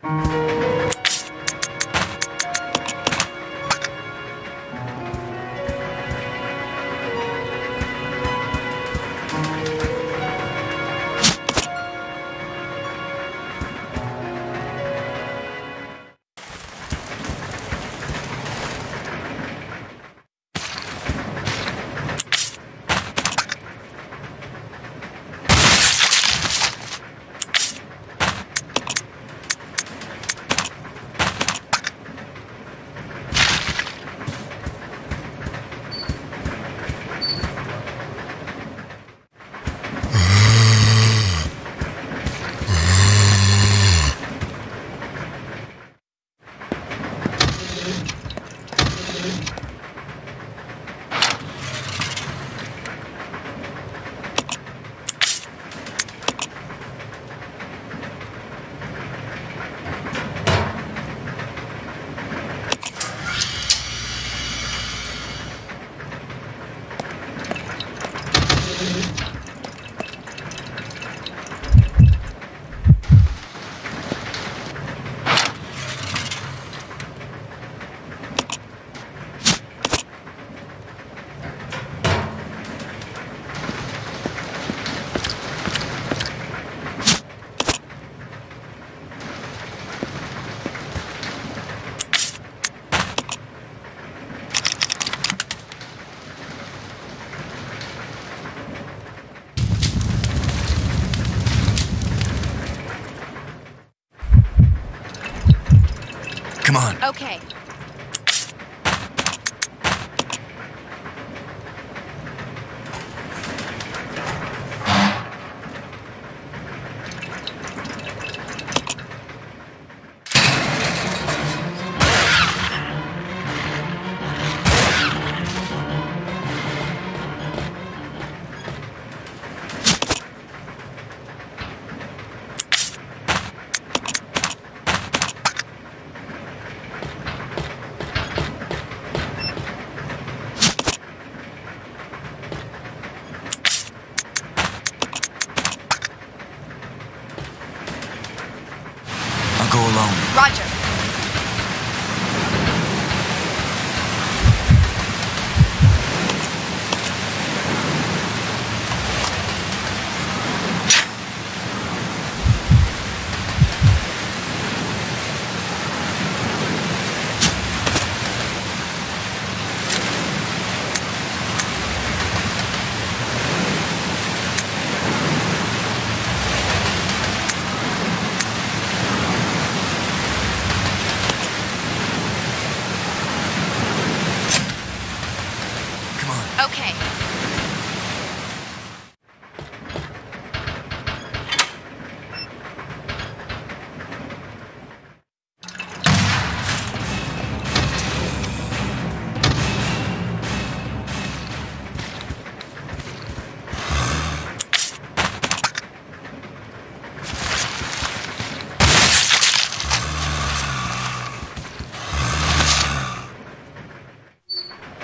Come on. Okay. Okay.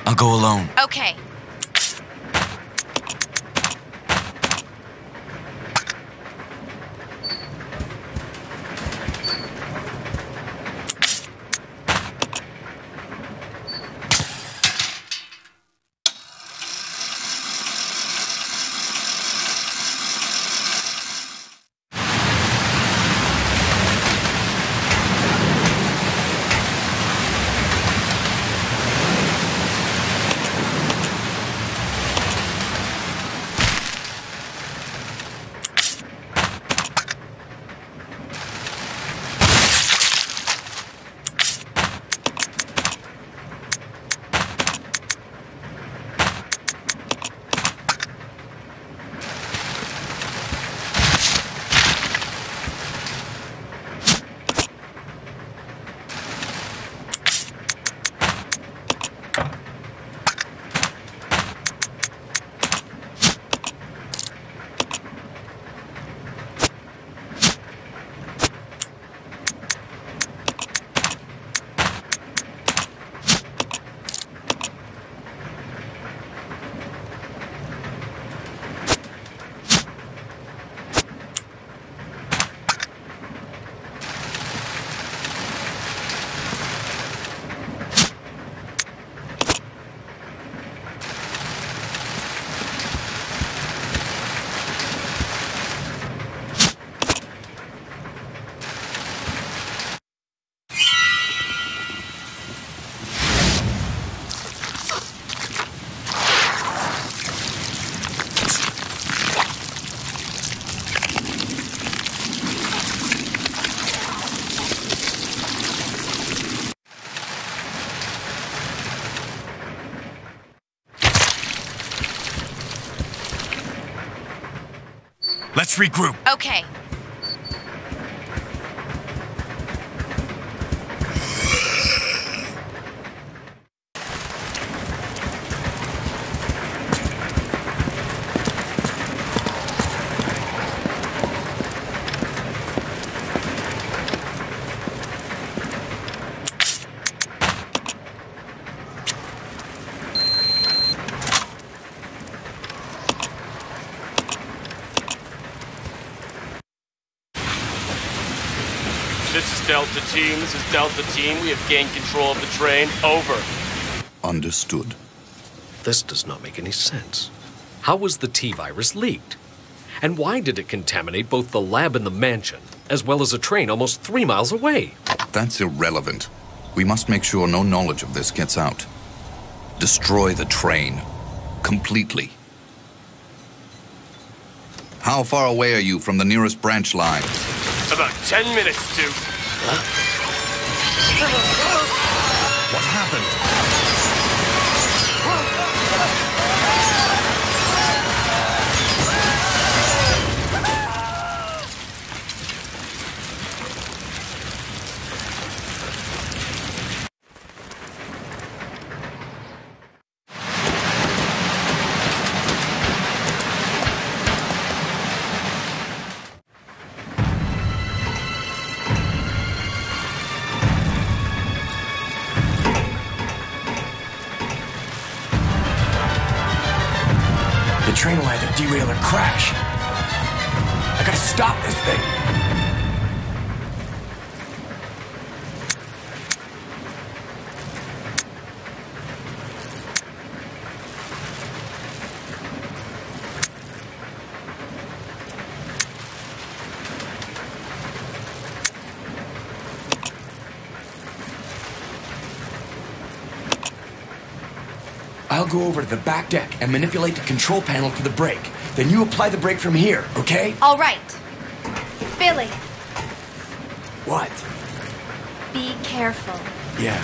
I'll go alone. Okay. Let's regroup. Okay. This is Delta Team. This is Delta Team. We have gained control of the train. Over. Understood. This does not make any sense. How was the T virus leaked? And why did it contaminate both the lab and the mansion, as well as a train almost three miles away? That's irrelevant. We must make sure no knowledge of this gets out. Destroy the train. Completely. How far away are you from the nearest branch line? About 10 minutes to. What happened? Derail or crash. I gotta stop this thing. I'll go over to the back deck and manipulate the control panel to the brake. Then you apply the brake from here, okay? All right. Billy, What? be careful. Yeah.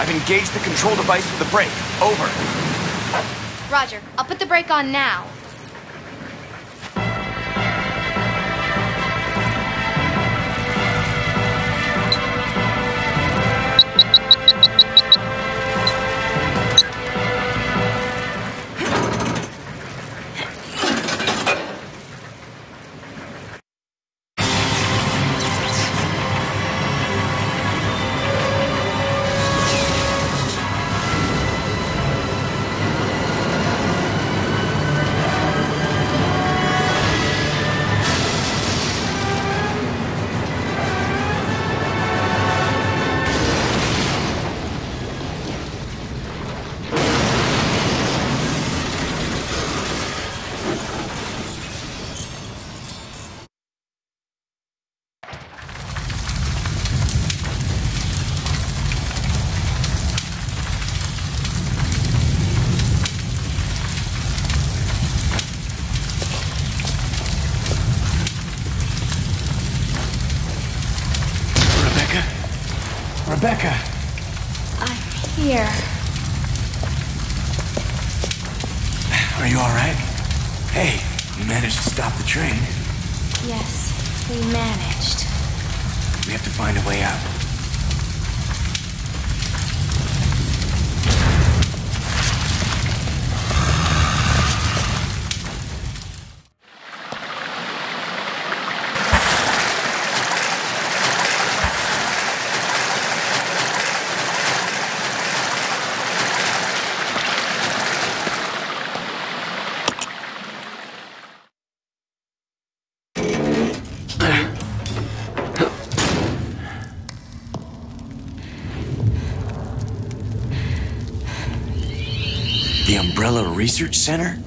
I've engaged the control device for the brake. Over. Roger, I'll put the brake on now. Managed. We have to find a way out. The Umbrella Research Center?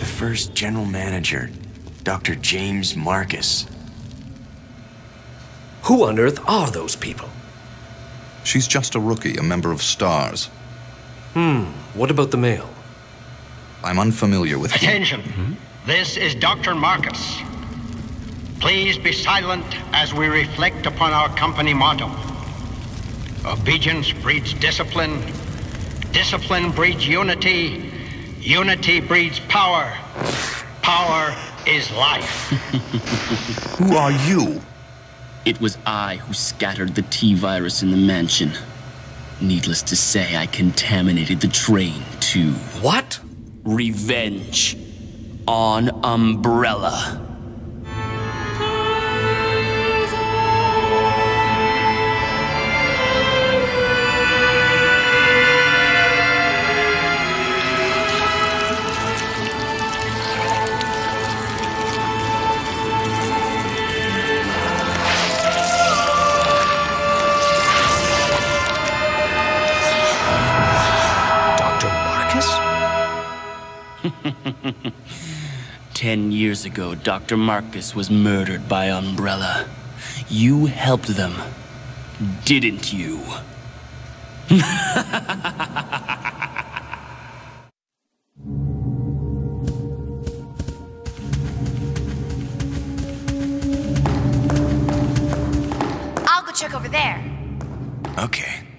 The first general manager, Dr. James Marcus. Who on earth are those people? She's just a rookie, a member of STARS. Hmm. What about the male? I'm unfamiliar with him. Attention. Hmm? This is Dr. Marcus. Please be silent as we reflect upon our company motto. Obedience breeds discipline. Discipline breeds unity. Unity breeds power. Power is life. Who are you? It was I who scattered the T virus in the mansion. Needless to say, I contaminated the train too. What? Revenge. On Umbrella. Ten years ago, Dr. Marcus was murdered by Umbrella. You helped them, didn't you? I'll go check over there. Okay.